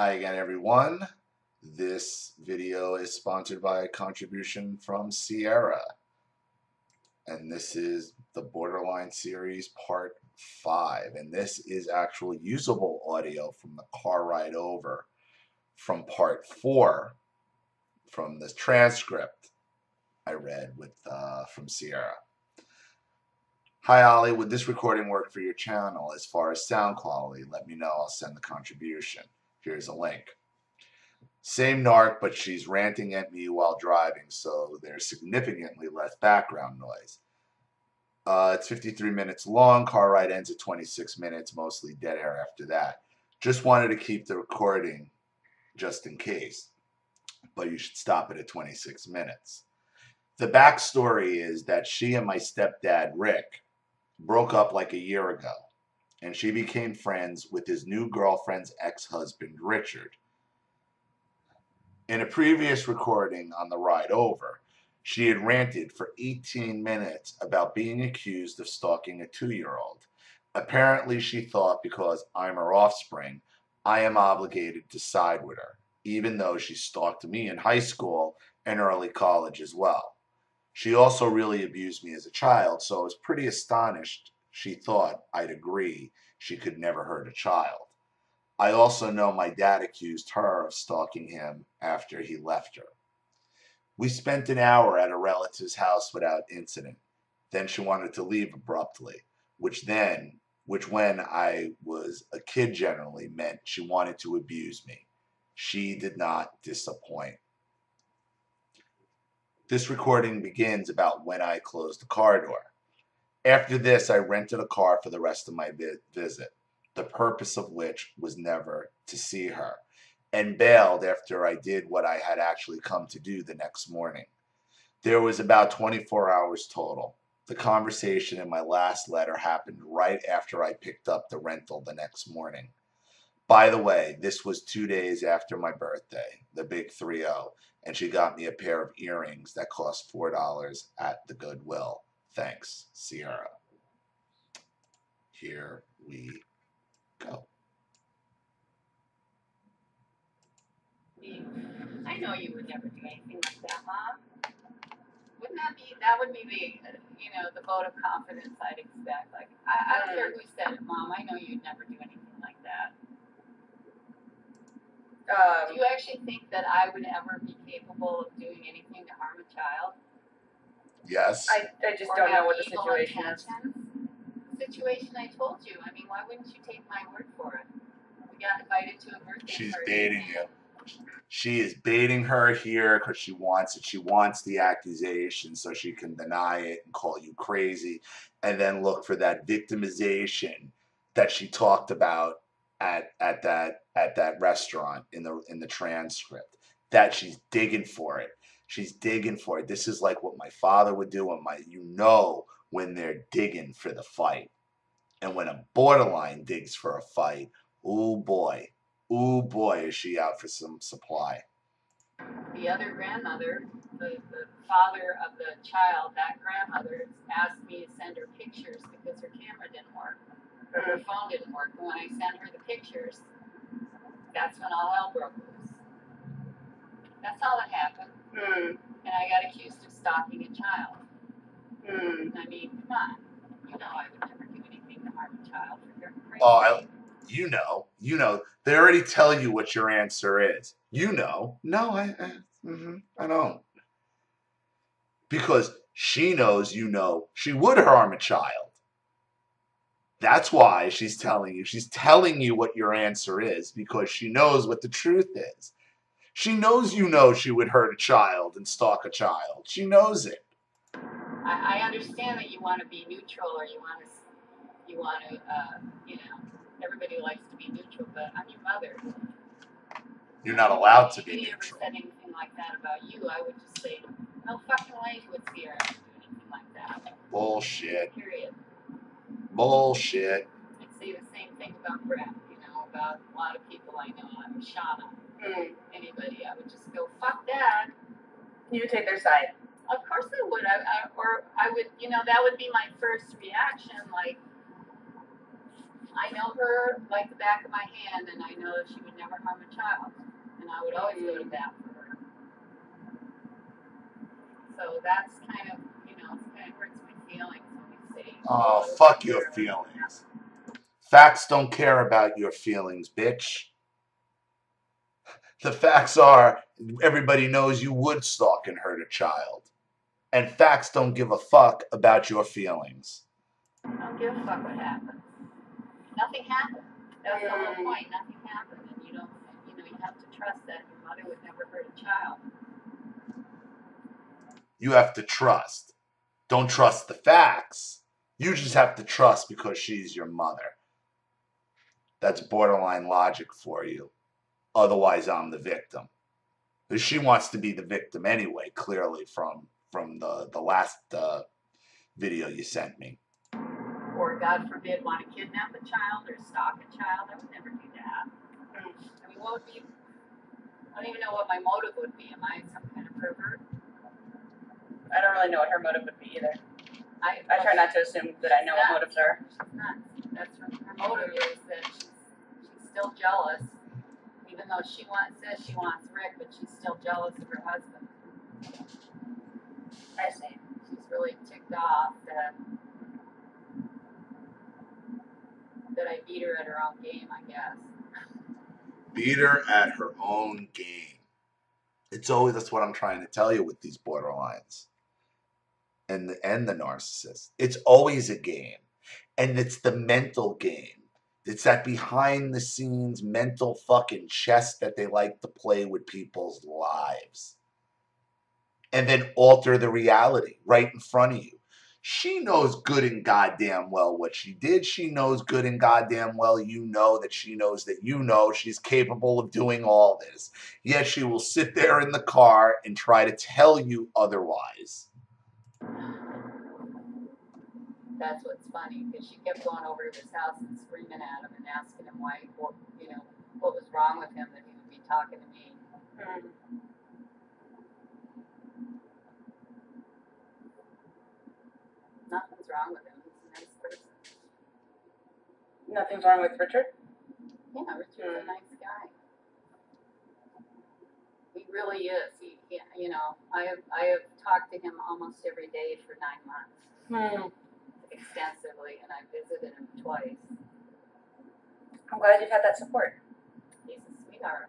Hi again, everyone. This video is sponsored by a contribution from Sierra. And this is the Borderline series part 5. And this is actual usable audio from the car ride over from part 4 from the transcript I read with uh, from Sierra. Hi Ollie, would this recording work for your channel? As far as sound quality, let me know. I'll send the contribution. Here's a link. Same narc, but she's ranting at me while driving, so there's significantly less background noise. Uh, it's 53 minutes long. Car ride ends at 26 minutes, mostly dead air after that. Just wanted to keep the recording just in case, but you should stop it at 26 minutes. The backstory is that she and my stepdad, Rick, broke up like a year ago and she became friends with his new girlfriend's ex-husband, Richard. In a previous recording on the ride over, she had ranted for 18 minutes about being accused of stalking a two-year-old. Apparently, she thought because I'm her offspring, I am obligated to side with her, even though she stalked me in high school and early college as well. She also really abused me as a child, so I was pretty astonished she thought I'd agree she could never hurt a child. I also know my dad accused her of stalking him after he left her. We spent an hour at a relative's house without incident. Then she wanted to leave abruptly, which then, which when I was a kid generally meant she wanted to abuse me. She did not disappoint. This recording begins about when I closed the car door. After this, I rented a car for the rest of my vi visit, the purpose of which was never to see her, and bailed after I did what I had actually come to do the next morning. There was about 24 hours total. The conversation in my last letter happened right after I picked up the rental the next morning. By the way, this was two days after my birthday, the big 3 0, and she got me a pair of earrings that cost $4 at the Goodwill. Thanks, Sierra. Here we go. I know you would never do anything like that, Mom. Wouldn't that be, that would be the, you know, the vote of confidence I'd expect. Like, I, I don't care who said it, Mom, I know you'd never do anything like that. Um, Do you actually think that I would ever be capable of doing anything to harm a child? Yes. I, I just don't know what the situation is. Situation I told you, I mean, why wouldn't you take my word for it? We got invited to a birthday She's party. baiting you. She is baiting her here because she wants it. She wants the accusation so she can deny it and call you crazy and then look for that victimization that she talked about at, at that at that restaurant in the in the transcript. That she's digging for it. She's digging for it. This is like what my father would do and my you know when they're digging for the fight. And when a borderline digs for a fight, oh boy, Ooh boy, is she out for some supply. the other grandmother, the, the father of the child, that grandmother asked me to send her pictures because her camera didn't work. Her phone didn't work. And when I sent her the pictures, that's when all hell broke loose. That's all that happened. Hmm. And I got accused of stalking a child. Hmm. I mean, come on. You know I would never do anything to harm a child. Crazy. Oh, I- You know, you know. They already tell you what your answer is. You know. No, I, I, mhm, I don't. Because she knows you know she would harm a child. That's why she's telling you. She's telling you what your answer is because she knows what the truth is. She knows you know she would hurt a child and stalk a child. She knows it. I, I understand that you want to be neutral or you want to, you want to, uh, you know, everybody likes to be neutral, but I'm your mother. You're not allowed to be. If be ever neutral. said anything like that about you, I would just say, no fucking way would Sierra do anything like that. Bullshit. Period. Bullshit. I'd say the same thing about Brett, you know, about a lot of people I know, I'm Shauna, Hmm. anybody, I would just go, fuck that. You take their side. Of course I would, I, I, or I would, you know, that would be my first reaction, like, I know her like the back of my hand, and I know that she would never harm a child, and I would always go to bat for her. So that's kind of, you know, it kind of hurts my feelings when we say. Oh, fuck your feelings. Facts don't care about your feelings, bitch. The facts are everybody knows you would stalk and hurt a child. And facts don't give a fuck about your feelings. I don't give a fuck what happened. Nothing happened. That's the whole point. Nothing happened, and you don't, you know, you have to trust that your mother would never hurt a child. You have to trust. Don't trust the facts. You just have to trust because she's your mother. That's borderline logic for you. Otherwise, I'm the victim. 'Cause She wants to be the victim anyway, clearly from from the the last uh, video you sent me. Or God forbid, want to kidnap a child or stalk a child. I would never do that. I mean, what would be? I don't even know what my motive would be. Am I some kind of pervert? I don't really know what her motive would be either. I, I try not to assume that I know what motives are. She's not. That's her, her motive is that she's, she's still jealous, even though she wants says she wants Rick, but she's still jealous of her husband. I see. She's really ticked off that that I beat her at her own game. I guess. Beat her at her own game. It's always that's what I'm trying to tell you with these borderlines. And the and the narcissist. It's always a game. And it's the mental game. It's that behind the scenes mental fucking chess that they like to play with people's lives. And then alter the reality right in front of you. She knows good and goddamn well what she did. She knows good and goddamn well you know that she knows that you know she's capable of doing all this. Yet she will sit there in the car and try to tell you otherwise. That's what's funny because she kept going over to his house and screaming at him and asking him why, what, you know, what was wrong with him that he would be talking to me. Mm. Nothing's wrong with him. He's a nice person. Nothing's wrong with Richard. Yeah, Richard's a nice guy. He really is. He, he, you know, I have I have talked to him almost every day for nine months, Hmm. Extensively, and I visited him twice. I'm glad you've had that support. He's a sweetheart.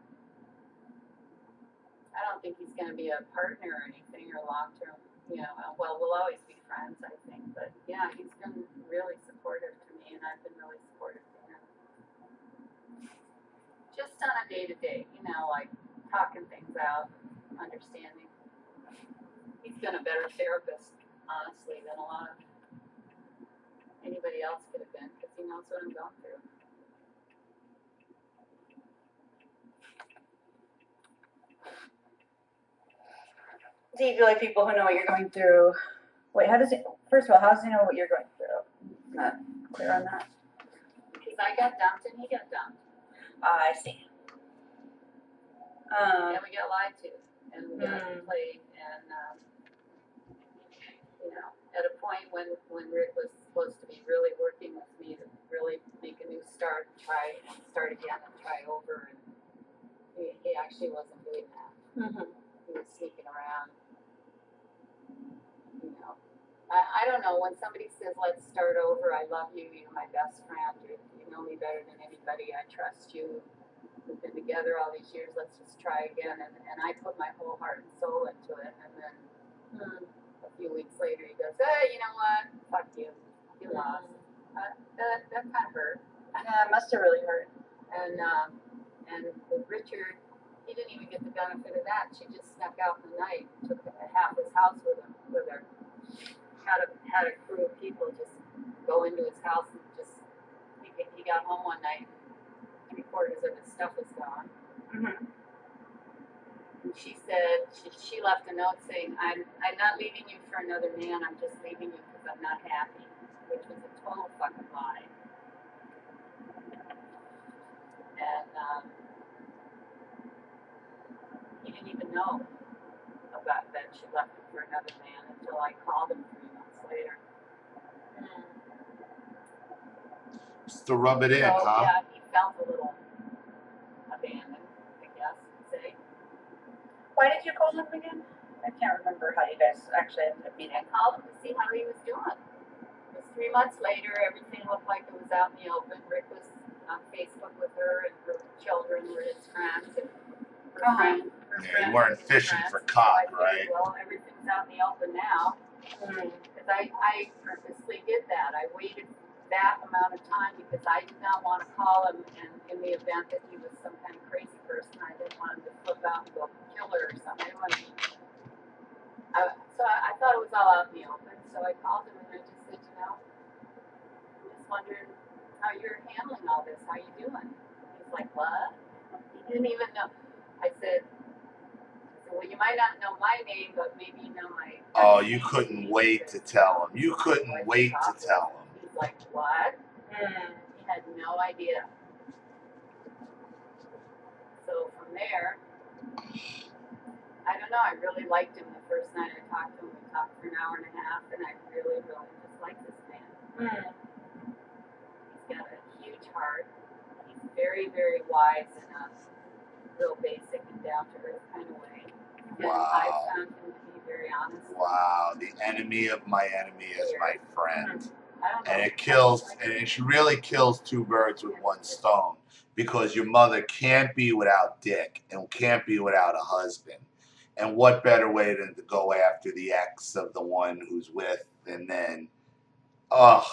I don't think he's going to be a partner or anything or long term. You know, uh, well, we'll always be friends, I think. But yeah, he's been really supportive to me, and I've been really supportive to him. Just on a day to day, you know, like talking things out, understanding. He's been a better therapist, honestly, than a lot of anybody else could have been, because he knows what I'm going through. Do you feel like people who know what you're going through? Wait, how does it? First of all, how does he know what you're going through? Not clear on that. Because I got dumped and he got dumped. Ah, I see. Um, and we got lied to, and we got Mm. played, and um, you know, at a point when when Rick was supposed to be really working with me to really make a new start, try and start again and try over, and he, he actually wasn't doing that. mhm. He was sneaking around. You know, I, I don't know. When somebody says, "Let's start over," I love you. You're my best friend. You, you know me better than anybody. I trust you. We've been together all these years. Let's just try again. And, and I put my whole heart and soul into it. And then hmm, a few weeks later, he goes, "Hey, you know what? Fuck you. You lost." Uh, that that kind of hurt. Yeah, it must have really hurt. And um, and with Richard, he didn't even get the benefit of that. She just snuck out in the night, took half his house with him, with her. Had a had a crew of people just go into his house and just he, he got home one night, three quarters of his stuff was gone. Mm-hmm. And she said she, she left a note saying, "I'm I'm not leaving you for another man. I'm just leaving you because I'm not happy," which was a total fucking lie. And um, he didn't even know about that she left him for another man until I called him three months later. Just to rub it in, huh? yeah, he felt a little abandoned, I guess you'd say. Why did you call him again? I can't remember how you guys actually ended up meeting. I called him to see how he was doing. It was three months later, everything looked like it was out in the open. Rick was on Facebook with her, and her children were his friends, and her Uh-huh. friend, her Yeah, you friends weren't his fishing friends. for So cock, right? Well, everything's out in the open now. Mm. Because I, I purposely did that. I waited that amount of time because I did not want to call him and in the event that he was some kind of crazy person, I didn't want him to flip out and go kill her or something. I didn't want to be, I, so I, I thought it was all out in the open. So I called him and I just said, you know, I'm just wondering how you're handling all this. How you doing? He's like, what? He didn't even know. I said, well, you might not know my name, but maybe you know my. Oh, you couldn't wait to tell him. You couldn't wait to tell him. He's like, what? Mm. He had no idea. So from there, I don't know, I really liked him the first night I talked to him. We talked for an hour and a half, and I really, really just like this man. Mm. He's got a huge heart. He's very, very wise in a um, real basic and down to earth kind of way. And Wow. I found him to be very honest. Wow, the enemy of my enemy is my friend. I don't know. And it kills, and it really kills two birds with one stone because your mother can't be without Dick and can't be without a husband. And what better way than to go after the ex of the one who's with, and then, ugh,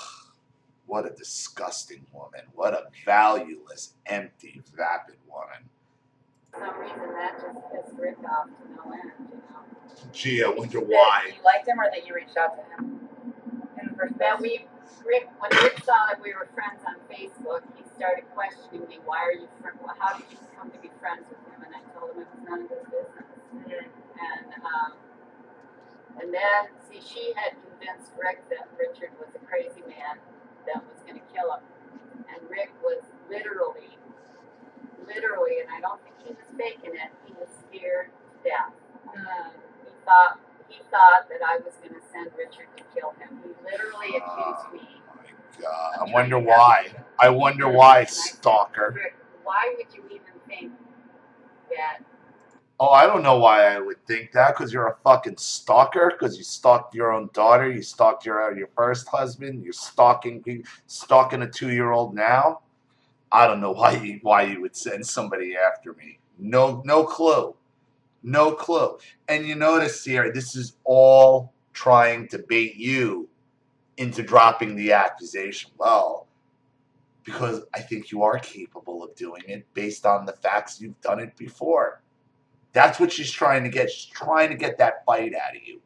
what a disgusting woman. What a valueless, empty, vapid woman. For some reason that just pissed Rick off to no end, you know. Gee, I wonder That why. you liked him or that you reached out to him in the first? That we, Rick, when Rick saw that we were friends on Facebook, he started questioning me. Why are you? Fr- well, how did you come to be friends with him? And I told him it was none of his business. Mm. And um, and then see, she had convinced Rick that Richard was a crazy man that was going to kill him, and Rick was literally, literally, and I don't think he was faking it. He was scared to death. Um, he thought he thought that I was going to send Richard to kill him. He literally accused me. My God, I wonder why. I wonder why, stalker. Rick, why would you even think that? Oh, I don't know why I would think that. Because you're a fucking stalker. Because you stalked your own daughter. You stalked your uh, your first husband. You're stalking stalking a two year old now. I don't know why you why you would send somebody after me. No no clue. No clue. And you notice here, this is all trying to bait you into dropping the accusation. Well, because I think you are capable of doing it based on the facts you've done it before. That's what she's trying to get. She's trying to get that bite out of you.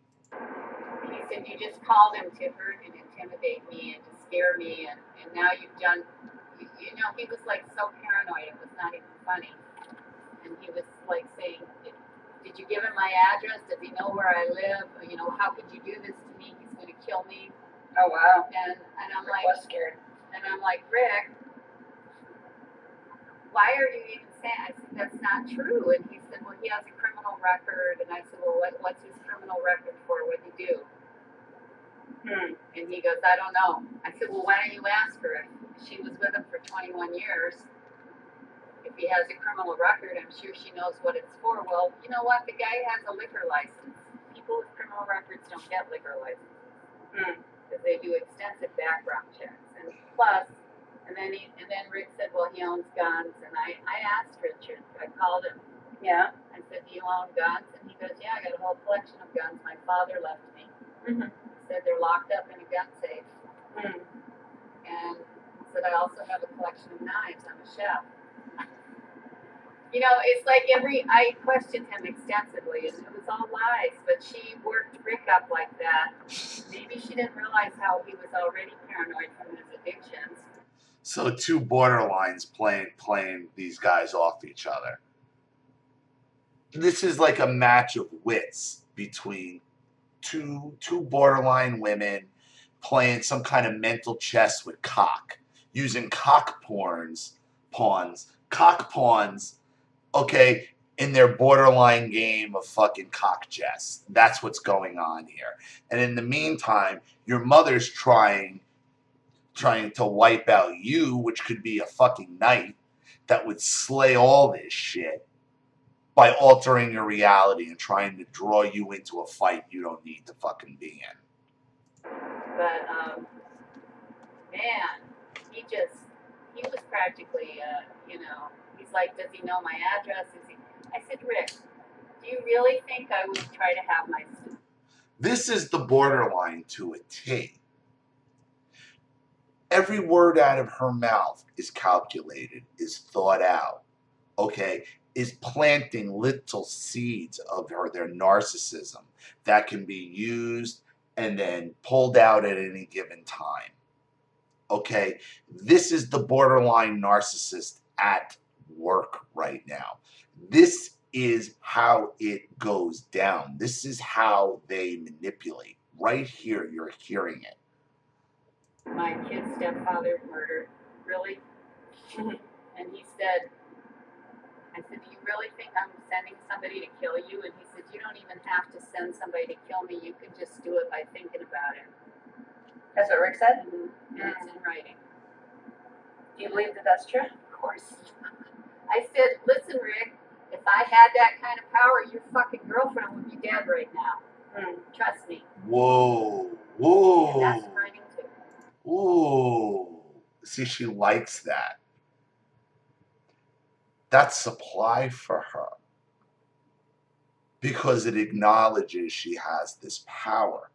He said you just called him to hurt and intimidate me and to scare me, and, and now you've done. You, you know, he was like so paranoid. It was not even funny. And he was like saying, did, did you give him my address? Does he know where I live? You know, how could you do this to me? He's going to kill me. Oh wow. And and I'm Rick like, was scared. And I'm like, Rick, why are you even saying? I said, that's not true. And he said, well, he has a criminal record. And I said, well, what, what's his criminal record for? What did he do? Hmm. And he goes, I don't know. I said, well, why don't you ask her? If she was with him for 21 years. If he has a criminal record, I'm sure she knows what it's for. Well, you know what? The guy has a liquor license. People with criminal records don't get liquor licenses Hmm. because they do extensive background checks. And plus, and then he, and then Rick said, well, he owns guns. And I, I asked Richard, I called him. Yeah. I said, do you own guns? And he goes, yeah, I got a whole collection of guns my father left me. Mhm. He said they're locked up in a gun safe. Hmm. And he said, I also have a collection of knives. I'm a chef. You know, it's like every, I questioned him extensively, and it was all lies, but she worked Rick up like that. Maybe she didn't realize how he was already paranoid from his addictions. So two borderlines playing playing these guys off each other. This is like a match of wits between two two borderline women playing some kind of mental chess with cock, using cock porns pawns, cock pawns, okay, in their borderline game of fucking cock chess. That's what's going on here. And in the meantime, your mother's trying trying to wipe out you, which could be a fucking knight that would slay all this shit by altering your reality and trying to draw you into a fight you don't need to fucking be in. But um, man, he just he was practically uh, you know, he's like, Does he know my address? Is he I said, Rick, do you really think I would try to have my This is the borderline to a T. Every word out of her mouth is calculated, is thought out, okay, is planting little seeds of her, their narcissism that can be used and then pulled out at any given time. Okay, this is the borderline narcissist at work right now. This is how it goes down. This is how they manipulate. Right here, you're hearing it. My kid's stepfather murdered. Really? and he said, I said, Do you really think I'm sending somebody to kill you? And he said, You don't even have to send somebody to kill me. You can just do it by thinking about it. That's what Rick said. And it's in writing. Do you believe that that's true? Of course. I said, Listen, Rick, if I had that kind of power, your fucking girlfriend would be dead right now. Mm. Trust me. Whoa, And that's whoa, writing whoa. See, she likes that. That's supply for her. Because it acknowledges she has this power.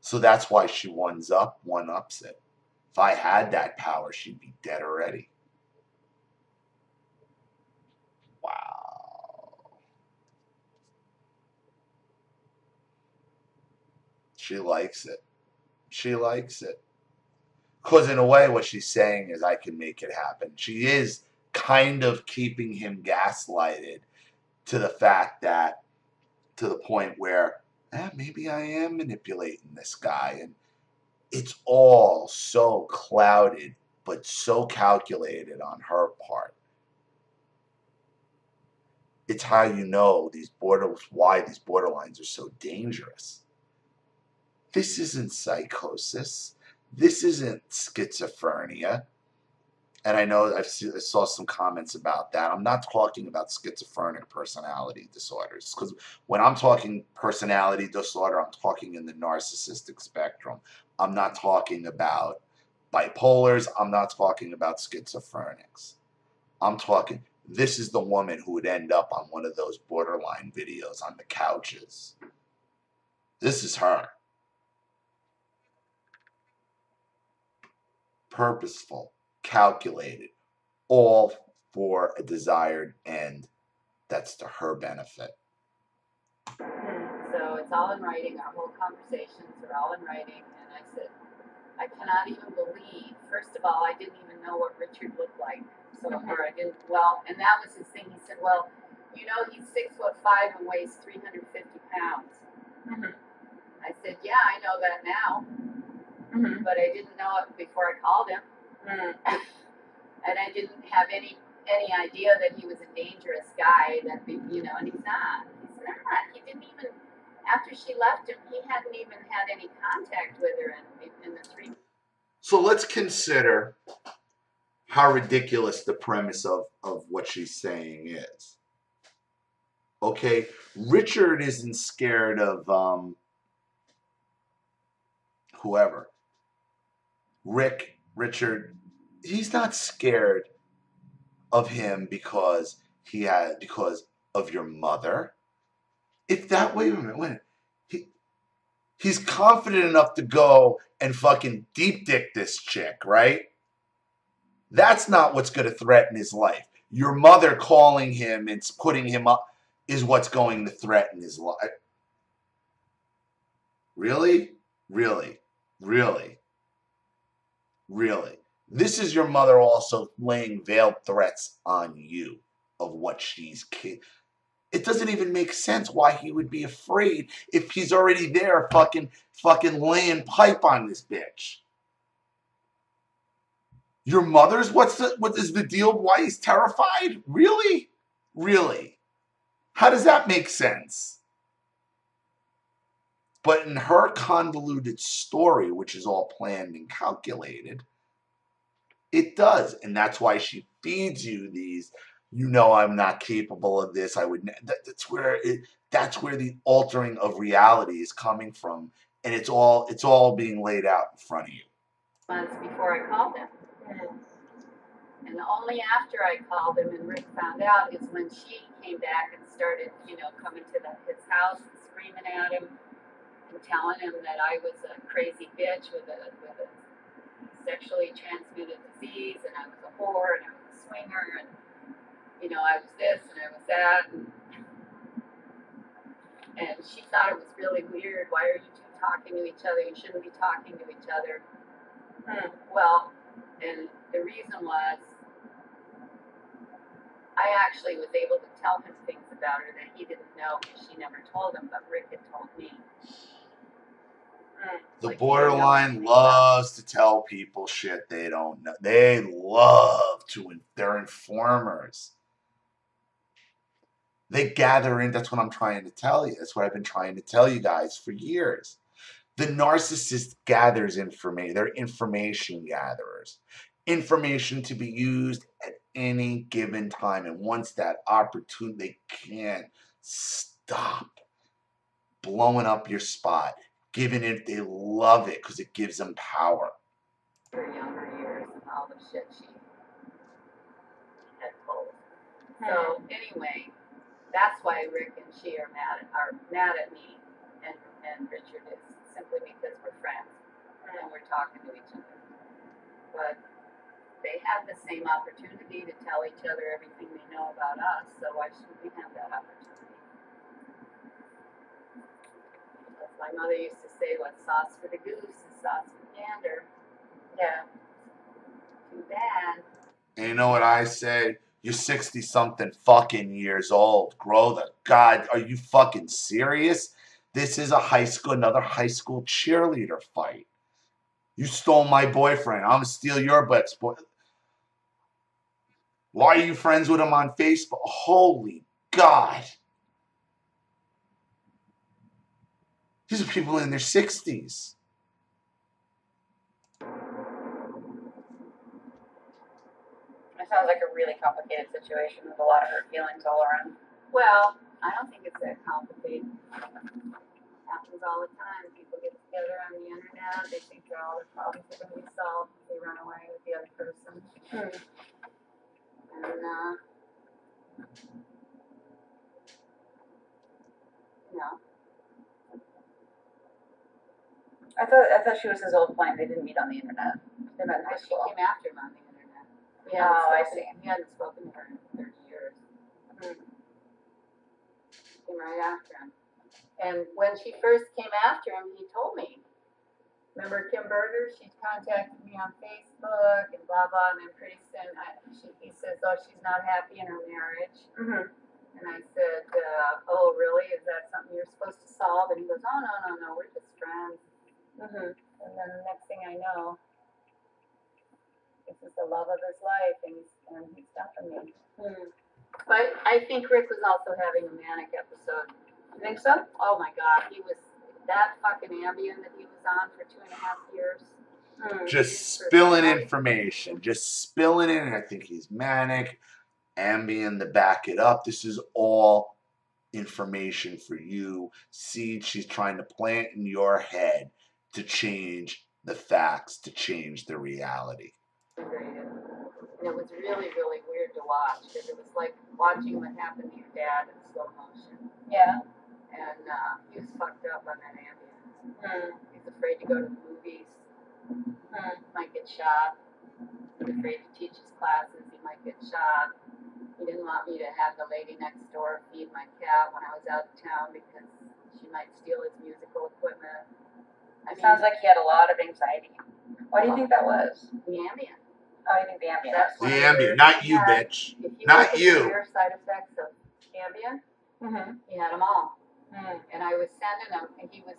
So that's why she ones up, one ups it. If I had that power, she'd be dead already. Wow. She likes it. She likes it. Because, in a way, what she's saying is, I can make it happen. She is kind of keeping him gaslighted to the fact that, to the point where, eh, maybe I am manipulating this guy. And it's all so clouded, but so calculated on her part. It's how you know these border why these borderlines are so dangerous. This isn't psychosis. This isn't schizophrenia. And I know I've see, I saw some comments about that. I'm not talking about schizophrenic personality disorders because when I'm talking personality disorder, I'm talking in the narcissistic spectrum. I'm not talking about bipolars. I'm not talking about schizophrenics. I'm talking, this is the woman who would end up on one of those borderline videos on the couches. This is her. Purposeful, calculated, all for a desired end that's to her benefit. So it's all in writing. Our whole conversations are all in writing. And I said, I cannot even believe. First of all, I didn't even know what Richard looked like. So, or I didn't. Well, and that was his thing. He said, "Well, you know, he's six foot five and weighs 350 pounds." Mhm. I said, "Yeah, I know that now, Mm-hmm. but I didn't know it before I called him, Mm. and I didn't have any any idea that he was a dangerous guy. That you know, and he's not. He's not. He didn't even." After she left him, he hadn't even had any contact with her in, in the three So let's consider how ridiculous the premise of, of what she's saying is. Okay, Richard isn't scared of um, whoever. Rick, Richard, he's not scared of him because he had because of your mother. If that wait a minute, wait. He he's confident enough to go and fucking deep dick this chick, right? That's not what's going to threaten his life. Your mother calling him and putting him up is what's going to threaten his life. Really? Really? Really? Really? This is your mother also laying veiled threats on you of what she's ki- It doesn't even make sense why he would be afraid if he's already there fucking fucking laying pipe on this bitch. Your mother's what's the what is the deal why he's terrified? Really? Really? How does that make sense? But in her convoluted story, which is all planned and calculated, it does. And that's why she feeds you these, you know, I'm not capable of this. I would, that, that's where it, that's where the altering of reality is coming from. And it's all, it's all being laid out in front of you. months before I called him. And only after I called him and Rick found out is when she came back and started, you know, coming to the, his house and screaming at him and telling him that I was a crazy bitch with a with a sexually transmitted disease and I was a whore and I was a swinger and you know I was this and I was that and, and she thought it was really weird. Why are you two talking to each other? You shouldn't be talking to each other. Hmm. Well, and the reason was I actually was able to tell him things about her that he didn't know because she never told him, but Rick had told me. The Like, borderline you know, loves to tell people shit they don't know. They love to, they're informers. They gather in, that's what I'm trying to tell you. That's what I've been trying to tell you guys for years. The narcissist gathers information, they're information gatherers. Information to be used at any given time. And once that opportunity, they can't stop blowing up your spot giving it they love it because it gives them power her younger years and all the shit she had pulled. So anyway, that's why Rick and she are mad are mad at me and, and Richard is simply because we're friends and we're talking to each other. But they have the same opportunity to tell each other everything they know about us, so why shouldn't we have that opportunity? As my mother used to say, what's sauce for the goose is sauce for the gander. Yeah. Too bad. and you know what i say? You're 60 something fucking years old. Grow the god are you fucking serious? This is a high school another high school cheerleader fight. You stole my boyfriend. I'm gonna steal your butts boy. Why are you friends with him on facebook? Holy god these are people in their 60s It sounds like a really complicated situation with a lot of hurt feelings all around. Well, I don't think it's that complicated. happens all the time. People get together on the internet, they think that all their problems are gonna be solved, they run away with the other person. Hmm. And, uh, you know, I thought I thought she was his old flame. They didn't meet on the internet. They met in high she came after him on the internet. We hadn't Oh, I spoken- see. We hadn't spoken to her in thirty years. Hmm. Came right after him. And when she first came after him, he told me. Remember Kim Berger? She contacted me on Facebook and blah blah. And then pretty soon, I, she, he says, "Oh, she's not happy in her marriage." Mm-hmm. And I said, uh, "Oh, really? Is that something you're supposed to solve?" And he goes, "Oh, no, no, no. We're just friends." Mm-hmm. And then the next thing I know, this is the love of his life, and he's, and he's dumping me. Hmm. But I think Rick was also having a manic episode. You think so? Oh my God, he was that fucking Ambien that he was on for two and a half years. Hmm. just spilling information, just spilling it. And I think he's manic. Ambien to back it up. This is all information for you. Seed she's trying to plant in your head to change the facts, to change the reality. Integrated. And it was really, really weird to watch because it was like watching what happened to your dad in slow motion. Yeah. And uh, he was fucked up on that Ambien. Hmm. He's afraid to go to the movies. Hmm. might get shot. He's afraid to teach his classes, he might get shot. He didn't want me to have the lady next door feed my cat when I was out of town because she might steal his musical equipment. I mean, Sounds like he had a lot of anxiety. Why do you think that was? the Ambien. Oh, you think the Ambien? That's The one of Ambien, not you, Yeah. bitch. If you Not look at you. the severe side effects of Ambien, Mm-hmm. he had them all. Hmm. And I was sending him, and he was,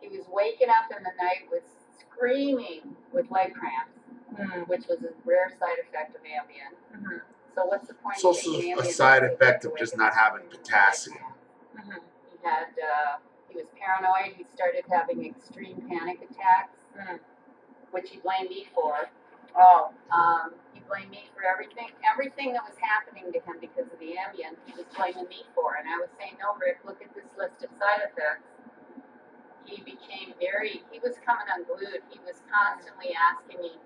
he was waking up in the night with screaming with leg cramps, Hmm. which was a rare side effect of Ambien. Mm-hmm. So what's the point? It's of also taking a Ambien side you effect of away just the not having screaming potassium. leg cramps? Mm-hmm. He had uh, he was paranoid. He started having extreme panic attacks, Mm. which he blamed me for. Oh. Um, he blamed me for everything, everything that was happening to him because of the Ambien. He was blaming me for, and I was saying, "No, Rick, look at this list of side effects." He became very. He was coming unglued. He was constantly asking me,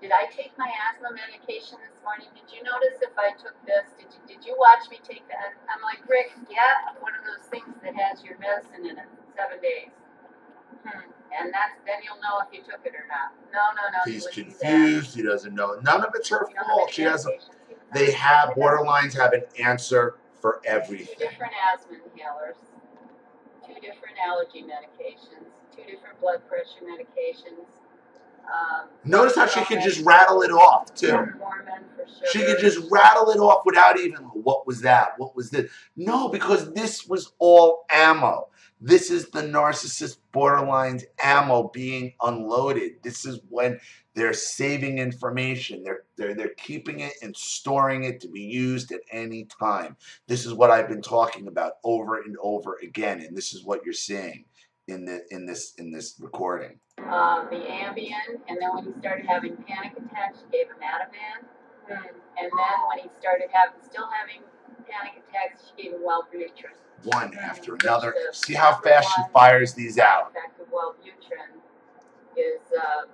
"Did I take my asthma medication this morning? Did you notice if I took this? Did you Did you watch me take that?" I'm like, "Rick, yeah, one of those things your medicine in it, seven days." Hmm. And that's then you'll know if you took it or not. No, no, no. He's confused. He doesn't know. None of it's her fault. She has a. They have borderlines have an answer for everything. two different asthma inhalers, two different allergy medications, two different blood pressure medications. Um, Notice how she could just rattle it off too. Sugar. She could just rattle it off without even what was that? What was this? No, because this was all ammo. This is the narcissist borderline's ammo being unloaded. This is when they're saving information. They're they're they're keeping it and storing it to be used at any time. This is what I've been talking about over and over again, and this is what you're seeing in the in this in this recording. Uh, the Ambien, and then when he started having panic attacks, she gave him Ativan. Hmm. And then when he started having, still having panic attacks, she gave him Wellbutrin. One after another. See how fast she fires these out. Effective Wellbutrin is uh,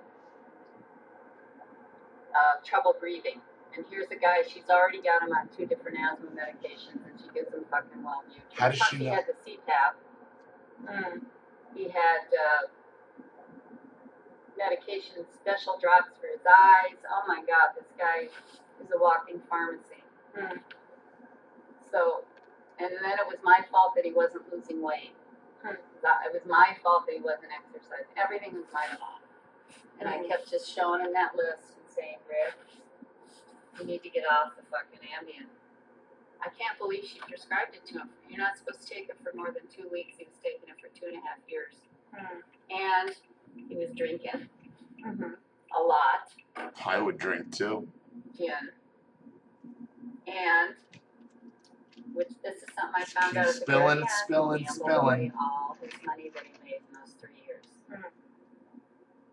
uh, trouble breathing. And here's a guy, she's already got him on two different asthma medications, and she gives him fucking Wellbutrin. How does Plus she he had the CPAP. Hmm. He had uh, medication, special drops for his eyes. Oh my God, this guy is a walking pharmacy. Hmm. So, and then it was my fault that he wasn't losing weight. Hmm. It was my fault that he wasn't exercising. Everything was my fault. And I Hmm. kept just showing him that list and saying, Rick, you need to get off the fucking Ambien. I can't believe she prescribed it to him. You're not supposed to take it for more than two weeks. He was taking it for two and a half years. Hmm. And he was drinking Mhm. a lot, I would drink too. Yeah. And, which this is something I found out at Keep the very spilling, end, spilling, he spilling. all his money that he made in those three years. Mhm.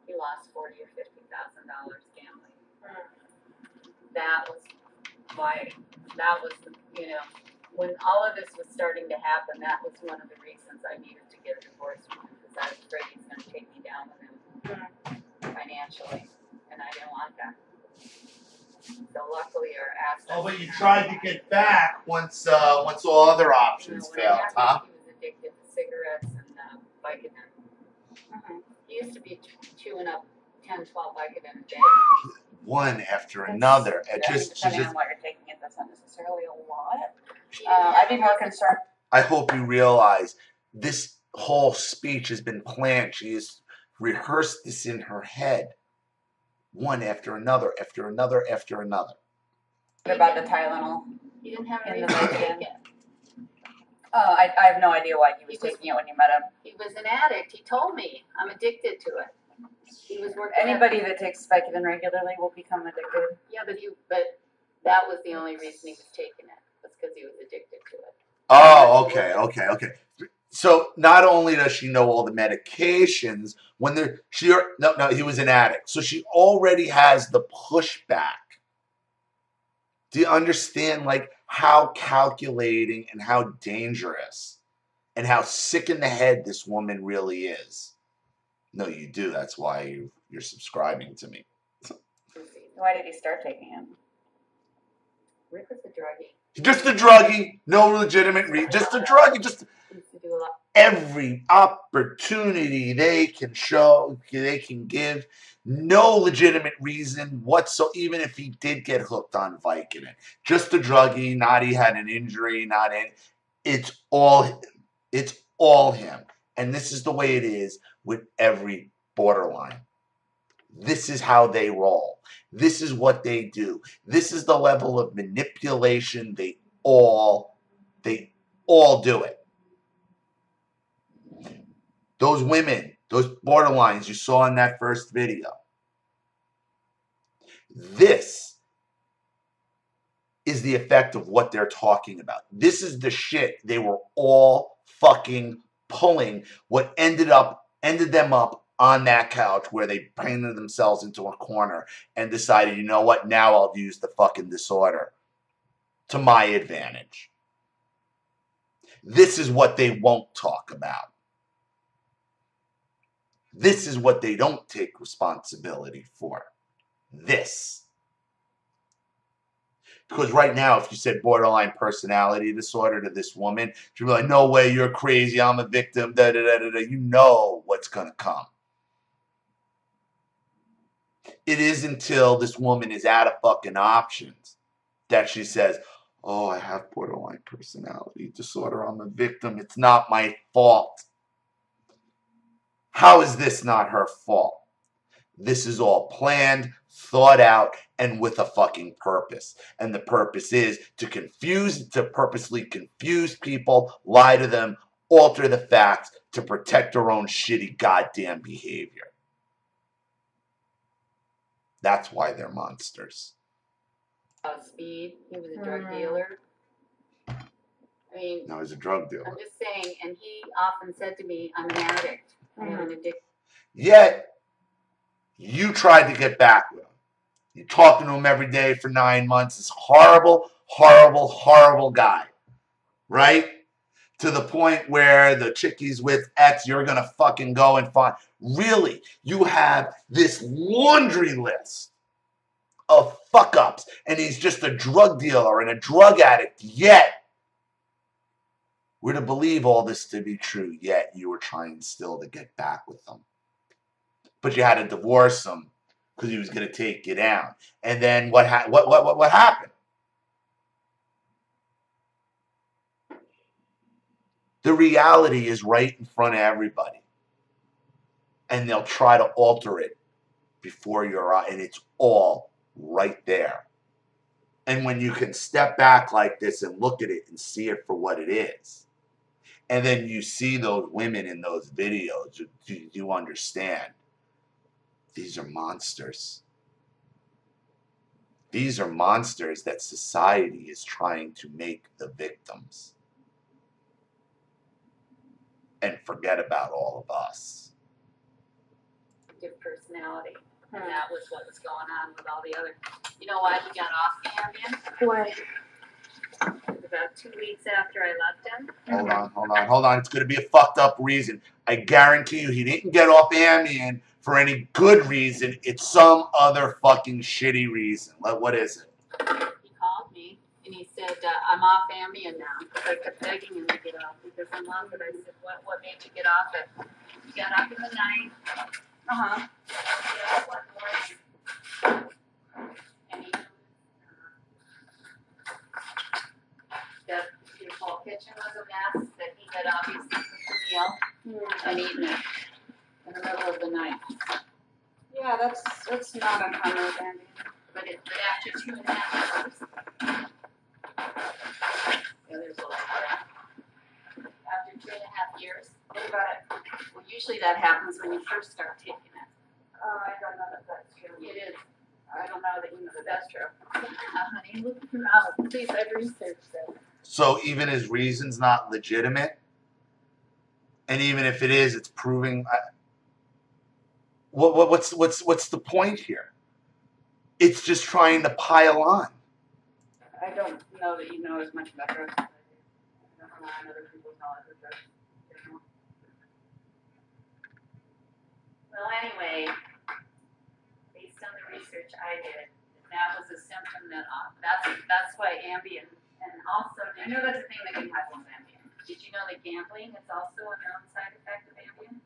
He lost forty or fifty thousand dollars gambling. Hmm. That was why, that was, the you know, when all of this was starting to happen, that was one of the reasons I needed to get a divorce from him, because I was afraid he's gonna take me down with him financially, and I didn't want that. So luckily our assets. Oh, but you tried to get back once uh, once all other You know, options failed, happened, huh? He was addicted to cigarettes and uh, Vicodin. Mhm. He used to be chewing up 10, 12 Vicodin a day. One after another. It I just, depending just. on what you're taking, it that's not necessarily a lot. Uh, I'd be more concerned. I hope you realize this whole speech has been planned. She has rehearsed this in her head, one after another, after another, after another. about the Tylenol. He didn't have a in the to Vicodin. Oh, I, I have no idea why he was He was- taking it when you met him. He was an addict. He told me, I'm addicted to it. He was working. at- Anybody that takes Vicodin regularly will become addicted. Yeah, but he, but that was the only reason he was taking it, was because he was addicted to it. Oh, okay, okay, okay. So not only does she know all the medications, when they're she no no he was an addict, so she already has the pushback. Do you understand like how calculating and how dangerous and how sick in the head this woman really is? No, you do. That's why you, you're subscribing to me. Why did he start taking him? Rick was a druggie. Just a druggie, no legitimate re- just a druggie, just He used to do a lot. every opportunity they can show, they can give, no legitimate reason whatsoever, even if he did get hooked on Vicodin. Just a druggie, not he had an injury, not any. It's all. It's all him. And this is the way it is with every borderline. This is how they roll. This is what they do. This is the level of manipulation they all they all do it. Those women, those borderlines you saw in that first video. This is the effect of what they're talking about. This is the shit they were all fucking pulling what ended up ended them up on that couch where they painted themselves into a corner and decided, you know what, now I'll use the fucking disorder to my advantage. This is what they won't talk about. This is what they don't take responsibility for. This. Because right now, if you said borderline personality disorder to this woman, she'd be like, no way, you're crazy, I'm a victim, da da da da da. You know what's going to come. It is until this woman is out of fucking options that she says, oh, I have borderline personality disorder, I'm a victim, it's not my fault. How is this not her fault? This is all planned, thought out, and with a fucking purpose. And the purpose is to confuse, to purposely confuse people, lie to them, alter the facts to protect her own shitty goddamn behavior. That's why they're monsters. Speed. He was a drug mm-hmm. dealer. I mean, Now he's a drug dealer. I'm just saying, and he often said to me, I'm an addict. Mm-hmm. I'm. Yet, you tried to get back with him. You're talking to him every day for nine months. This horrible, horrible, horrible guy. Right? To the point where the chickies with X, you're going to fucking go and find. Really? You have this laundry list of fuck ups, and he's just a drug dealer and a drug addict. Yet, we're to believe all this to be true, yet you were trying still to get back with them. But you had to divorce him because he was going to take you down. And then what, ha- what, what, what, what happened? The reality is right in front of everybody. And they'll try to alter it before your eye, and it's all right there. And when you can step back like this and look at it and see it for what it is, and then you see those women in those videos, you, you, you understand these are monsters. These are monsters that society is trying to make the victims and forget about all of us. Good personality. And that was what was going on with all the other. You know why he got off the Ambien? Why? About two weeks after I left him. Hold on, hold on, hold on. It's going to be a fucked up reason. I guarantee you he didn't get off Ambien for any good reason. It's some other fucking shitty reason. What, what is it? He called me and he said, uh, I'm off Ambien now. Because I kept begging him to get off because I'm off it. I said, what, what made you get off it? He got up in the night. Uh huh. Get up one morning. And he, uh, the, his whole kitchen was a mess that he had obviously cooked a meal hmm. and eaten it in the middle of the night. Yeah, that's that's not uncommon with Ambien. But it, but after two and a half hours. Yeah, there's a lot. After two and a half years, What about it? well, usually that happens when you first start taking it. Oh, I don't know that that's true. It is, I don't know that you know that that's true. honey, look around, please, I've researched it. So even his reason's not legitimate, and even if it is, it's proving. I, what, what what's what's what's the point here? It's just trying to pile on. I don't know that you know as much about drugs as I do. I don't rely on other people's knowledge of drugs. Well, anyway, based on the research I did, that was a symptom that, uh, that's, that's why Ambien, and also, I know that's a thing that can happen with Ambien. did you know that gambling is also a known side effect of Ambien?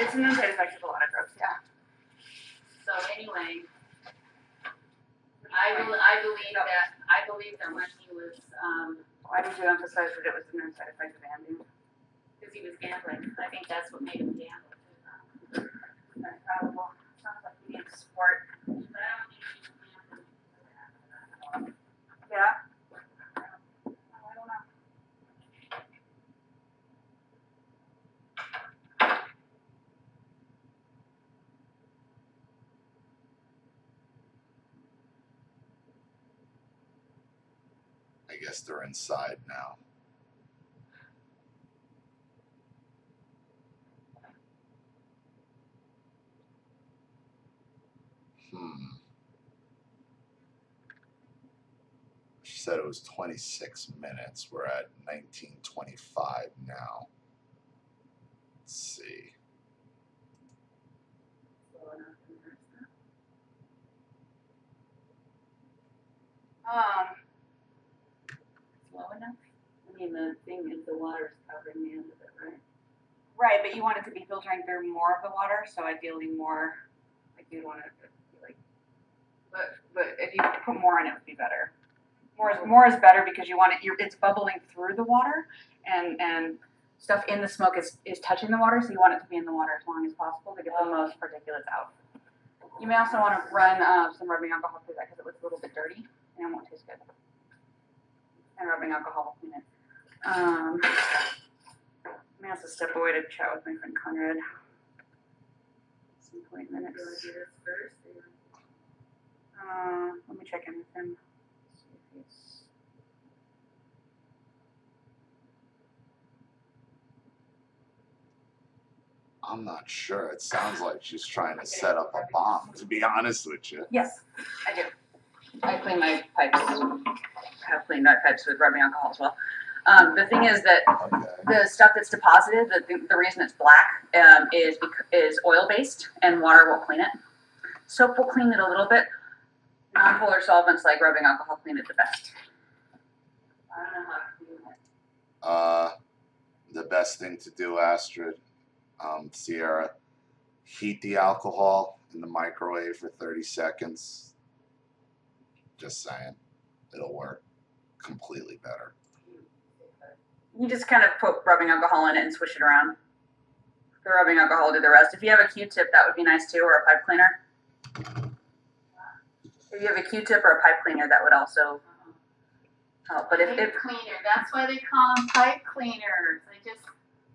It's an side effect of a lot of drugs, yeah. So anyway, I will, I believe that, I believe that when he was, um, Why did you emphasize that it was a known side effect of Ambien? cause he was gambling, I think that's what made him gamble. That's probable. Sounds like we need support. I guess they're inside now. Hmm. She said it was 26 minutes. We're at 1925 now. Let's see. Um, the thing is the water's covering the end of it, right? right, but you want it to be filtering through more of the water, so ideally more, like you'd want it to be like, but, but if you put more in, it would be better. More is, more is better because you want it, you're, it's bubbling through the water and, and stuff in the smoke is, is touching the water, so you want it to be in the water as long as possible to get the most particulates out. You may also want to run, uh, some rubbing alcohol through that because it looks a little bit dirty and it won't taste good. And rubbing alcohol will clean it. Um, I may have to step away to chat with my friend Conrad. Some point in the Do you wanna next. do this first? or you Uh, wanna- let me check in with him. See if he's. I'm not sure. It sounds like she's trying to set up a bomb, to be honest with you. Yes, I do. I clean my pipes. I have cleaned my pipes with rubbing alcohol as well. Um, the thing is that the stuff that's deposited, the, the reason it's black um, is is oil based, and water won't clean it. Soap will clean it a little bit. Non-polar solvents like rubbing alcohol clean it the best. I don't know how to clean it. Uh, the best thing to do, Astrid, um, Sierra, heat the alcohol in the microwave for 30 seconds. Just saying. It'll work completely better. You just kind of put rubbing alcohol in it and swish it around. The rubbing alcohol will do the rest. If you have a Q-tip, that would be nice too, or a pipe cleaner. If you have a Q-tip or a pipe cleaner, that would also help. But if, if Pipe cleaner, that's why they call them pipe cleaners. I just,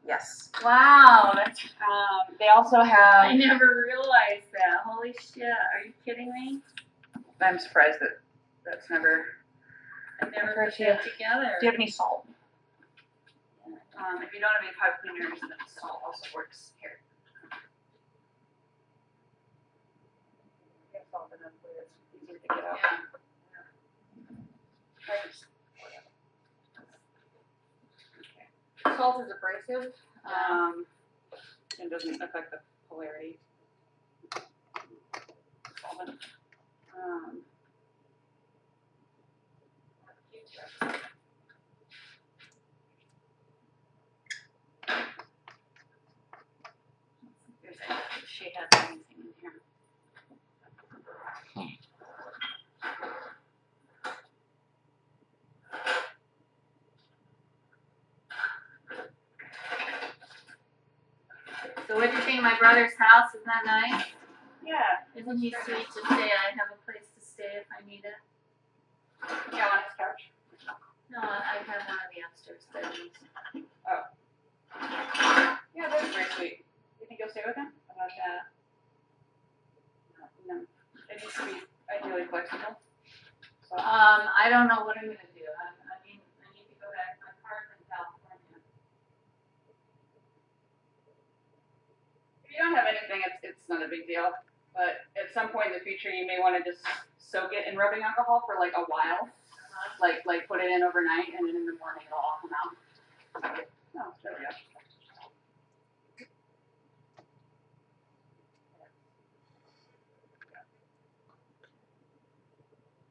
yes, wow, that's, um, they also have. I never realized that. Holy shit, are you kidding me? I'm surprised that that's never. I never Right put here. that together. Do you have any salt? Um, if you don't have any pipe cleaners, then salt also works here. Get salt enough where it's easier to get out. Yeah. Salt is abrasive. Um, and doesn't affect the polarity. Solvent. Um, If she has anything in here. So what do you think of my brother's house? Isn't that nice? yeah, Isn't he sweet to say I have a place to stay if I need it? yeah, on his couch. No, I have one of the upstairs bedrooms. Oh. Yeah, that's very sweet. You think you'll stay with him? About that? No, it needs to be ideally flexible. So, Um, I don't know what I'm gonna do. I, I mean, I need to go back. My car's in California. if you don't have anything, it's, it's not a big deal. But at some point in the future, you may want to just soak it in rubbing alcohol for like a while. Like, like put it in overnight and then in the morning it'll all come out. Oh, there we go.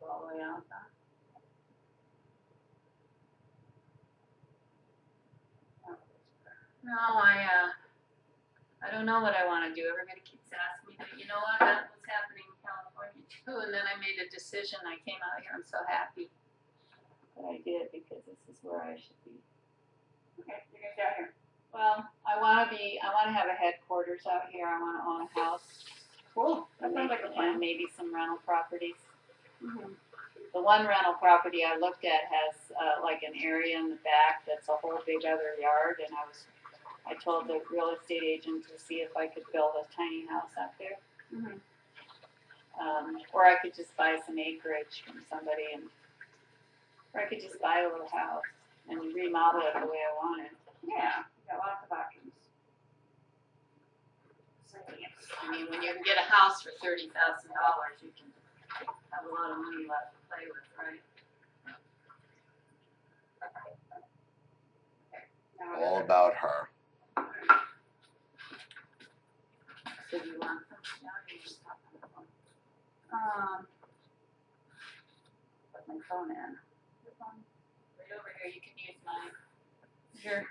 Go all the way out. No, I, uh, I don't know what I wanna do. Everybody keeps asking me, but you know what? That was happening in California too. And then I made a decision. I came out here. I'm so happy that I did because this is where I should be. Okay, you're gonna out here. Well, I wanna be, I wanna have a headquarters out here. I wanna own a house. Cool. That sounds like a plan. maybe some rental properties. Mhm. The one rental property I looked at has, uh, like an area in the back that's a whole big other yard, and I was, I told the real estate agent to see if I could build a tiny house out there. Mhm. Um, or I could just buy some acreage from somebody and, or I could just buy a little house and remodel it the way I want it. Yeah, got lots of options. I mean, when you can get a house for thirty thousand dollars, you can have a lot of money left to play with, right? Phone in. Right over here, you can use mine. Here.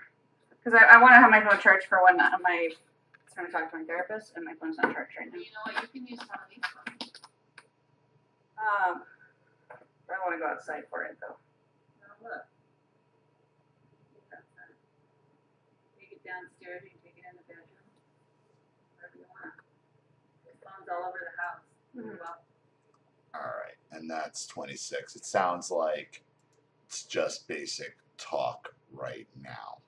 Because I, I want to have my phone charged for when uh, my it's going to talk to my therapist, and my phone's not charged right now. You know what, you can use one of these ones. Um, I want to go outside for it though. Now look. Take it downstairs, you can take it in the bedroom. Wherever you want. There's phones all over the house. All right, and that's 26. It sounds like it's just basic talk right now.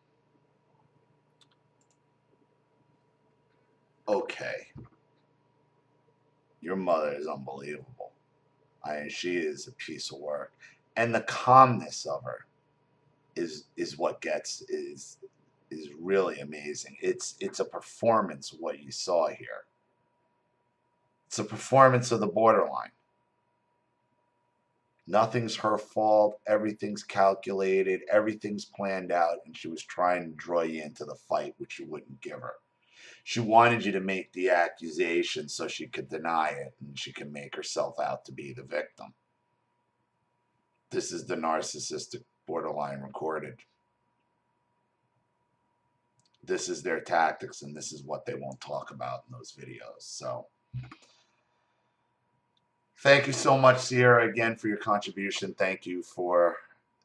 Okay. Your mother is unbelievable. I mean, she is a piece of work, and the calmness of her is is what gets is is really amazing. It's it's a performance what you saw here. It's a performance of the borderline. Nothing's her fault. Everything's calculated. Everything's planned out. And she was trying to draw you into the fight, which you wouldn't give her. She wanted you to make the accusation so she could deny it and she could make herself out to be the victim. This is the narcissistic borderline recorded. This is their tactics, and this is what they won't talk about in those videos. So. Thank you so much, Sierra, again for your contribution. Thank you for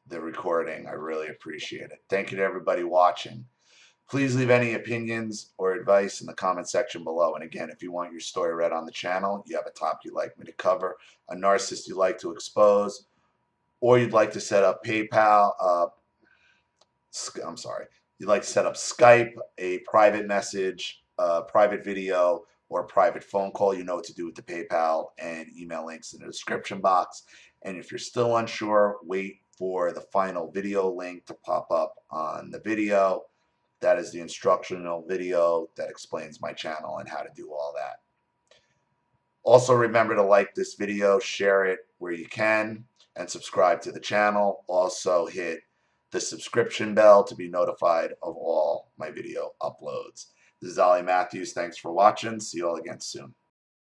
the recording. I really appreciate it. Thank you to everybody watching. Please leave any opinions or advice in the comment section below. And again, if you want your story read on the channel, you have a topic you'd like me to cover, a narcissist you'd like to expose, or you'd like to set up PayPal, uh, I'm sorry, you'd like to set up Skype, a private message, a private video, or a private phone call, you know what to do with the PayPal and email links in the description box. And if you're still unsure, wait for the final video link to pop up on the video. That is the instructional video that explains my channel and how to do all that. Also remember to like this video, share it where you can, and subscribe to the channel. Also hit the subscription bell to be notified of all my video uploads. This is Ollie Mathews. Thanks for watching. See you all again soon.